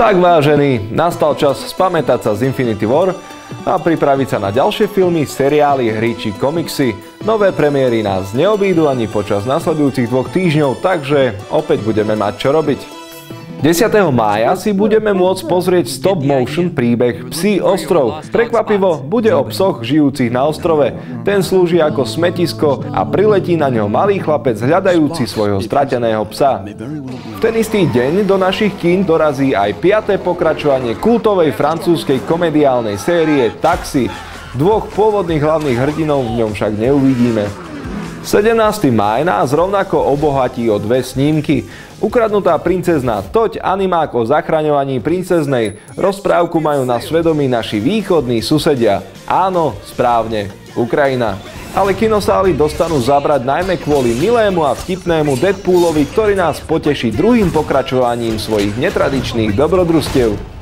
Tak vážený, nastal čas spamätať sa z Infinity War a pripraviť sa na ďalšie filmy, seriály, hry či komiksy. Nové premiéry nás neobídu ani počas nasledujúcich dvoch týždňov, takže opäť budeme mať čo robiť. 10. mája si budeme môcť pozrieť stop motion príbeh Psí ostrov. Prekvapivo bude o psoch žijúcich na ostrove. Ten slúži ako smetisko a priletí na ňo malý chlapec hľadajúci svojho strateného psa. V ten istý deň do našich kín dorazí aj 5. pokračovanie kultovej francúzskej komediálnej série Taxi. Dvoch pôvodných hlavných hrdinov v ňom však neuvidíme. 17. maj nás rovnako obohatí o dve snímky. Ukradnutá princezná Toť animák o zachraňovaní princeznej. Rozprávku majú na svedomí naši východní susedia. Áno, správne, Ukrajina. Ale kinosály dostanú zabrať najmä kvôli milému a vtipnému Deadpoolovi, ktorý nás poteší druhým pokračovaním svojich netradičných dobrodružstiev.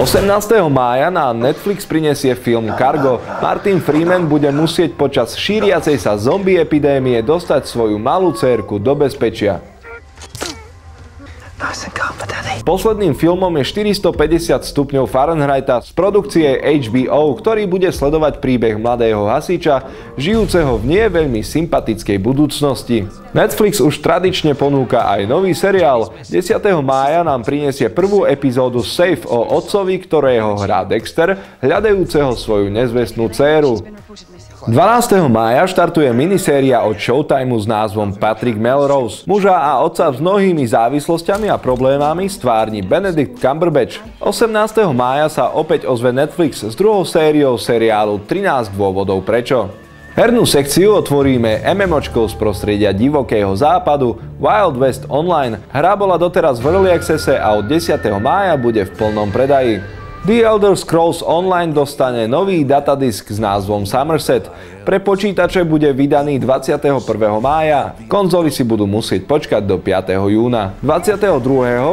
18. mája na Netflix prinesie film Cargo. Martin Freeman bude musieť počas šíriacej sa zombie epidémie dostať svoju malú cérku do bezpečia. Posledným filmom je 450 stupňov Fahrenheita z produkcie HBO, ktorý bude sledovať príbeh mladého hasiča, žijúceho v nie veľmi sympatickej budúcnosti. Netflix už tradične ponúka aj nový seriál. 10. mája nám prinesie prvú epizódu Safe o otcovi, ktorého hrá Dexter, hľadajúceho svoju nezvestnú dceru. 12. mája štartuje miniséria od Showtime s názvom Patrick Melrose. Muža a otca s mnohými závislosťami a problémami stvárni Benedict Cumberbatch. 18. mája sa opäť ozve Netflix s druhou sériou seriálu 13 dôvodov prečo. Hernú sekciu otvoríme MMOčkou z prostredia divokého západu Wild West Online. Hra bola doteraz v Early Accesse a od 10. mája bude v plnom predaji. The Elder Scrolls Online dostane nový datadisk s názvom Somerset. Pre počítače bude vydaný 21. mája. Konzoly si budú musieť počkať do 5. júna. 22.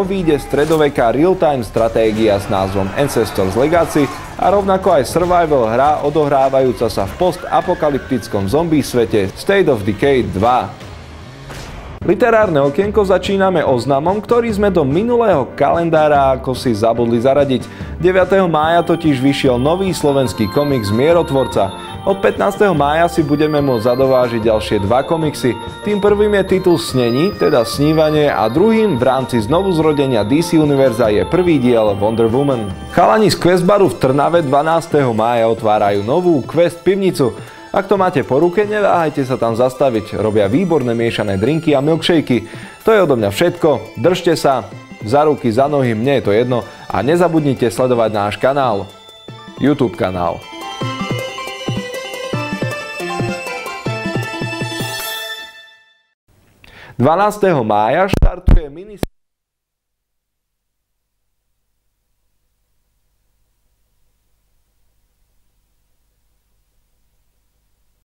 vyjde stredoveká real-time stratégia s názvom Ancestors Legacy a rovnako aj survival hra odohrávajúca sa v post-apokalyptickom zombie svete State of Decay 2. Literárne okienko začíname oznamom, ktorý sme do minulého kalendára ako si zabudli zaradiť. 9. mája totiž vyšiel nový slovenský komiks Mierotvorca. Od 15. mája si budeme môcť zadovážiť ďalšie dva komiksy. Tým prvým je titul Snení, teda Snívanie a druhým v rámci znovu zrodenia DC Univerza je prvý diel Wonder Woman. Chalani z Questbaru v Trnave 12. mája otvárajú novú Quest pivnicu. Ak to máte po ruke, neváhajte sa tam zastaviť. Robia výborné miešané drinky a milkshakey. To je odo mňa všetko. Držte sa, za ruky, za nohy, mne je to jedno a nezabudnite sledovať náš kanál. YouTube kanál. ...12. mája štartuje mini